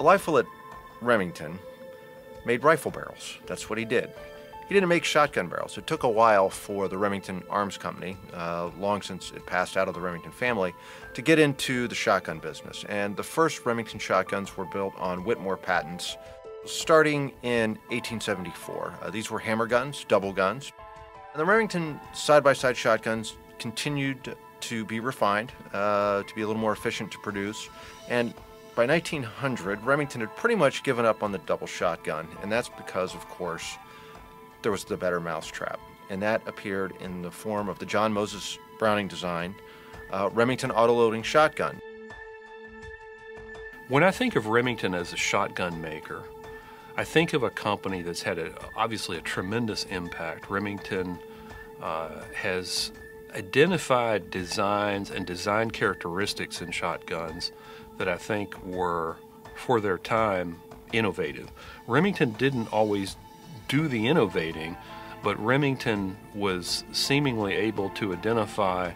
Eliphalet Remington made rifle barrels. That's what he did. He didn't make shotgun barrels. It took a while for the Remington Arms Company, uh, long since it passed out of the Remington family, to get into the shotgun business. And the first Remington shotguns were built on Whitmore patents starting in 1874. Uh, these were hammer guns, double guns. And the Remington side by side shotguns continued to be refined, uh, to be a little more efficient to produce. And by 1900, Remington had pretty much given up on the double shotgun, and that's because, of course, there was the better mousetrap, and that appeared in the form of the John Moses Browning design uh, Remington autoloading shotgun. When I think of Remington as a shotgun maker, I think of a company that's had a, obviously a tremendous impact. Remington uh, has identified designs and design characteristics in shotguns that I think were, for their time, innovative. Remington didn't always do the innovating, but Remington was seemingly able to identify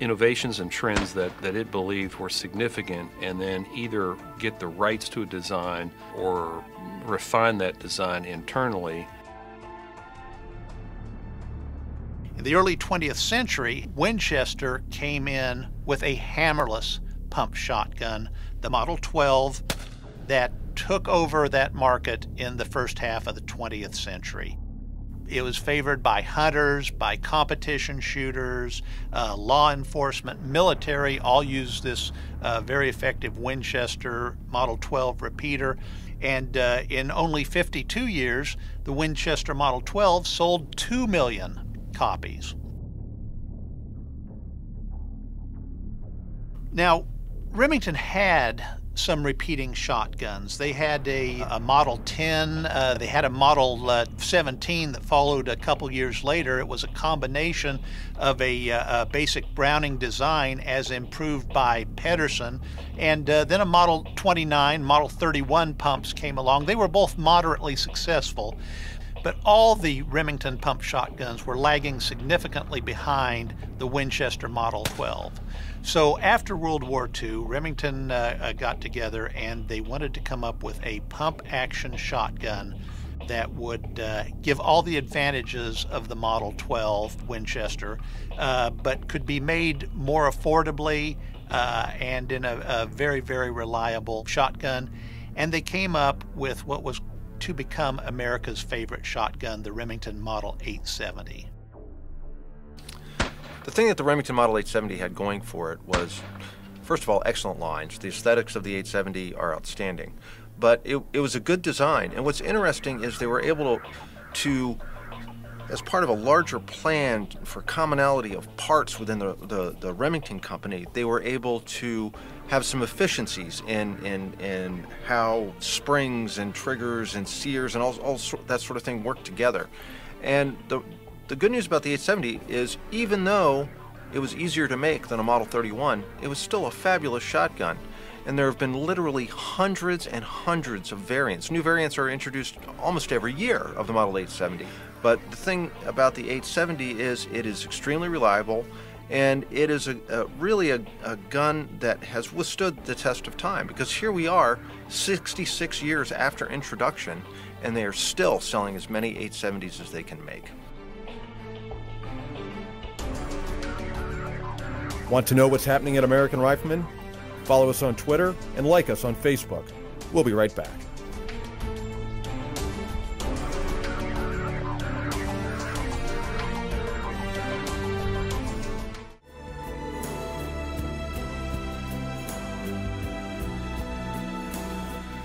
innovations and trends that, that it believed were significant and then either get the rights to a design or refine that design internally. In the early 20th century, Winchester came in with a hammerless pump shotgun, the Model 12, that took over that market in the first half of the 20th century. It was favored by hunters, by competition shooters, uh, law enforcement, military, all used this uh, very effective Winchester Model 12 repeater. And uh, in only 52 years, the Winchester Model 12 sold 2 million copies. Now, Remington had some repeating shotguns. They had a, a Model 10, uh, they had a Model uh, 17 that followed a couple years later. It was a combination of a, uh, a basic Browning design as improved by Pedersen, and uh, then a Model 29, Model 31 pumps came along. They were both moderately successful. But all the Remington pump shotguns were lagging significantly behind the Winchester Model 12. So after World War II, Remington uh, uh, got together and they wanted to come up with a pump action shotgun that would uh, give all the advantages of the Model 12 Winchester, uh, but could be made more affordably uh, and in a, a very, very reliable shotgun. And they came up with what was to become America's favorite shotgun, the Remington Model 870. The thing that the Remington Model 870 had going for it was, first of all, excellent lines. The aesthetics of the 870 are outstanding. But it, it was a good design. And what's interesting is they were able to, to as part of a larger plan for commonality of parts within the, the, the, Remington company, they were able to have some efficiencies in, in, in how springs and triggers and sears and all, all that sort of thing work together. And the, the good news about the 870 is even though it was easier to make than a Model 31, it was still a fabulous shotgun and there have been literally hundreds and hundreds of variants. New variants are introduced almost every year of the Model 870. But the thing about the 870 is it is extremely reliable and it is a, a really a, a, gun that has withstood the test of time because here we are 66 years after introduction and they are still selling as many 870s as they can make. Want to know what's happening at American Rifleman? Follow us on Twitter and like us on Facebook. We'll be right back.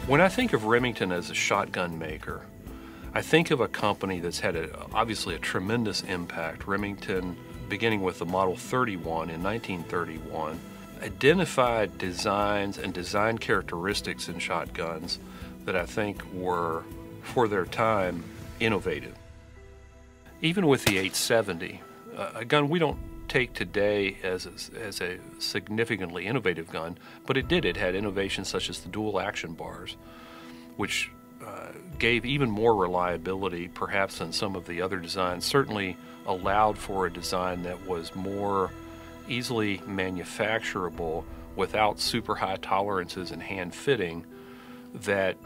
When I think of Remington as a shotgun maker, I think of a company that's had a, obviously a tremendous impact. Remington, beginning with the Model 31 in 1931, identified designs and design characteristics in shotguns that I think were, for their time, innovative. Even with the 870, uh, a gun we don't take today as a, as a significantly innovative gun, but it did. It had innovations such as the dual action bars, which uh, gave even more reliability perhaps than some of the other designs, certainly allowed for a design that was more easily manufacturable without super high tolerances and hand fitting that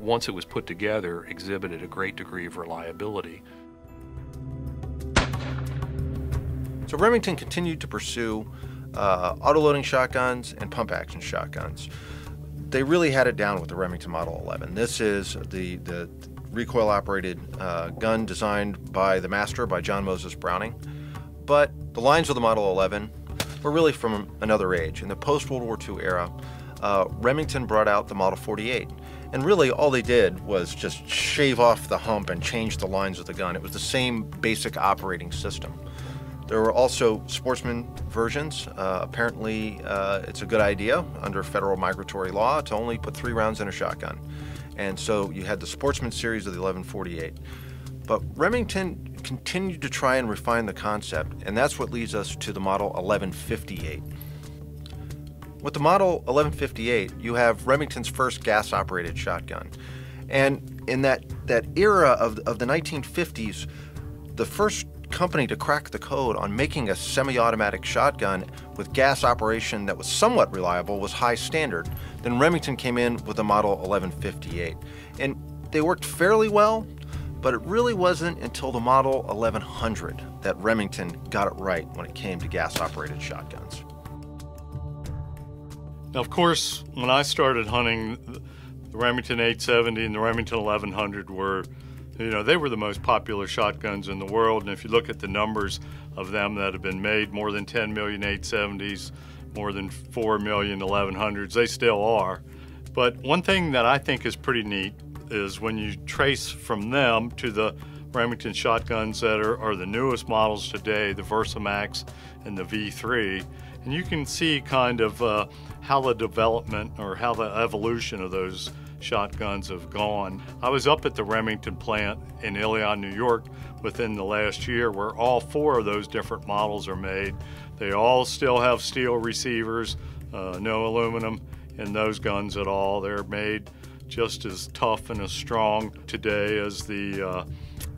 once it was put together exhibited a great degree of reliability. So Remington continued to pursue uh, autoloading shotguns and pump action shotguns. They really had it down with the Remington Model 11. This is the, the recoil operated uh, gun designed by the master, by John Moses Browning. But the lines of the Model 11 were really from another age. In the post World War II era, uh, Remington brought out the Model 48. And really, all they did was just shave off the hump and change the lines of the gun. It was the same basic operating system. There were also sportsman versions. Uh, apparently, uh, it's a good idea under federal migratory law to only put three rounds in a shotgun. And so you had the sportsman series of the 1148. But Remington continued to try and refine the concept, and that's what leads us to the model 1158. With the model 1158, you have Remington's first gas operated shotgun. And in that, that era of, of the 1950s, the first company to crack the code on making a semi automatic shotgun with gas operation that was somewhat reliable was High Standard. Then Remington came in with the model 1158. And they worked fairly well, but it really wasn't until the model 1100 that Remington got it right when it came to gas operated shotguns. Now, of course, when I started hunting, the Remington 870 and the Remington 1100 were you know, they were the most popular shotguns in the world. And if you look at the numbers of them that have been made, more than 10 million 870s, more than 4 million 1100s, they still are. But one thing that I think is pretty neat is when you trace from them to the Remington shotguns that are, are the newest models today, the Versamax and the V3, and you can see kind of uh, how the development or how the evolution of those shotguns have gone. I was up at the Remington plant in Ilion, New York within the last year where all four of those different models are made. They all still have steel receivers, uh, no aluminum in those guns at all. They're made just as tough and as strong today as the uh,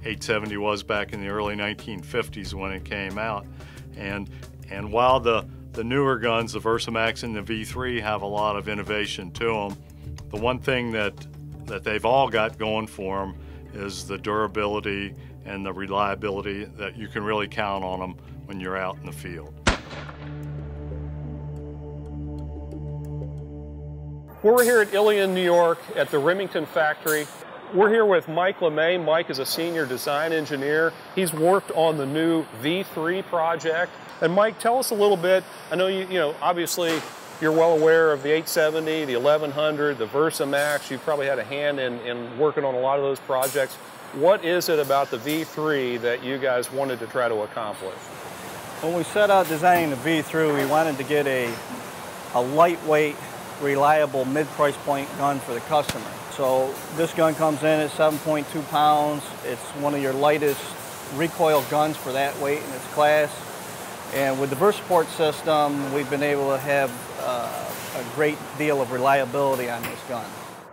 870 was back in the early 1950s when it came out. And, and while the, the newer guns, the Versamax and the V3, have a lot of innovation to them, the one thing that that they've all got going for them is the durability and the reliability that you can really count on them when you're out in the field. We're here at Ilion, New York at the Remington factory. We're here with Mike LeMay. Mike is a senior design engineer. He's worked on the new V3 project. And Mike, tell us a little bit. I know you, you know, obviously you're well aware of the 870, the 1100, the Versamax. You've probably had a hand in, in working on a lot of those projects. What is it about the V3 that you guys wanted to try to accomplish? When we set out designing the V3, we wanted to get a, a lightweight, reliable mid-price point gun for the customer. So this gun comes in at 7.2 pounds. It's one of your lightest recoil guns for that weight in its class. And with the burst VersaPort system, we've been able to have uh, a great deal of reliability on this gun.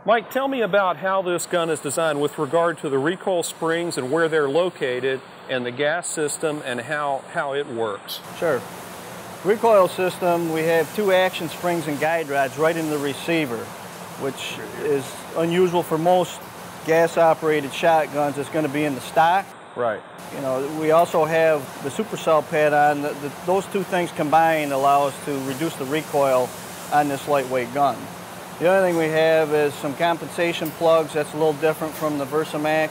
Mike, tell me about how this gun is designed with regard to the recoil springs and where they're located and the gas system and how, how it works. Sure. Recoil system, we have two action springs and guide rods right in the receiver, which is unusual for most gas operated shotguns. It's going to be in the stock. Right. You know, we also have the supercell pad on. The, the, those two things combined allow us to reduce the recoil on this lightweight gun. The other thing we have is some compensation plugs. That's a little different from the Versamax.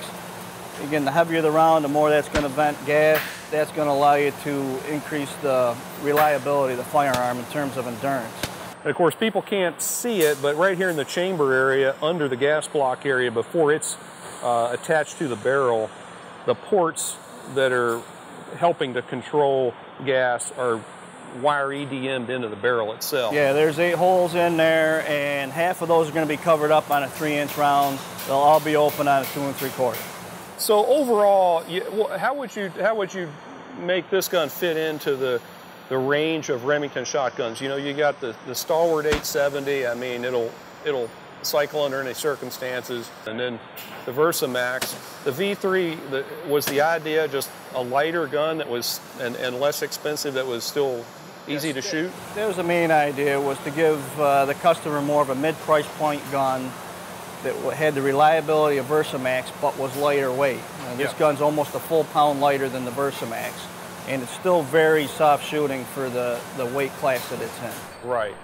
Again, the heavier the round, the more that's going to vent gas. That's going to allow you to increase the reliability of the firearm in terms of endurance. And of course, people can't see it, but right here in the chamber area, under the gas block area, before it's uh, attached to the barrel, the ports that are helping to control gas are wire EDM'd into the barrel itself. Yeah, there's eight holes in there, and half of those are going to be covered up on a three-inch round. They'll all be open on a two and three quarter. So overall, how would you how would you make this gun fit into the the range of Remington shotguns? You know, you got the the Stalwart 870. I mean, it'll it'll cycle under any circumstances. And then the Versamax. The V3 the, was the idea just a lighter gun that was and, and less expensive that was still easy to shoot? That was the main idea was to give uh, the customer more of a mid-price point gun that had the reliability of Versamax but was lighter weight. And this Yeah. gun's almost a full pound lighter than the Versamax. And it's still very soft shooting for the, the weight class that it's in. Right.